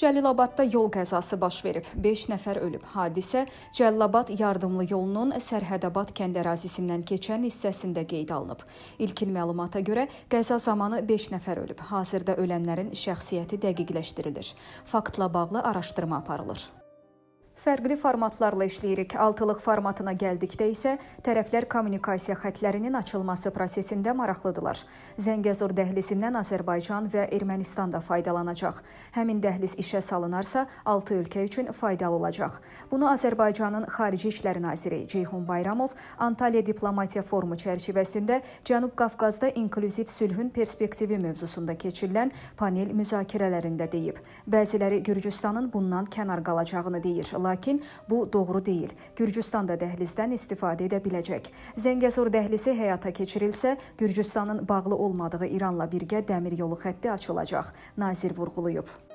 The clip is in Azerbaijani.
Cəlilabadda yol qəzası baş verib. 5 nəfər ölüb. Hadisə Cəlilabad yardımlı yolunun Sərhədabad kənd ərazisindən keçən hissəsində qeydə alınıb. İlkin məlumata görə qəza zamanı 5 nəfər ölüb. Hazırda ölənlərin şəxsiyyəti dəqiqləşdirilir. Faktla bağlı araşdırma aparılır. Fərqli formatlarla işləyirik. Altılıq formatına gəldikdə isə tərəflər kommunikasiya xətlərinin açılması prosesində maraqlıdırlar. Zəngəzur dəhlizindən Azərbaycan və Ermənistan da faydalanacaq. Həmin dəhliz işə salınarsa, 6 ölkə üçün faydalı olacaq. Bunu Azərbaycanın Xarici İşlər naziri Ceyhun Bayramov Antalya diplomatiya forumu çərçivəsində Cənub Qafqazda inklüziv sülhün perspektivi mövzusunda keçirilən panel müzakirələrində deyib. Bəziləri Gürcüstanın bundan kənar qalacağını deyir lakin bu doğru deyil. Gürcüstan da dəhlizdən istifadə edə biləcək. Zəngəzur dəhlizi həyata keçirilsə, Gürcüstanın bağlı olmadığı İranla birgə dəmir yolu xətti açılacaq, nazir vurğulayıb.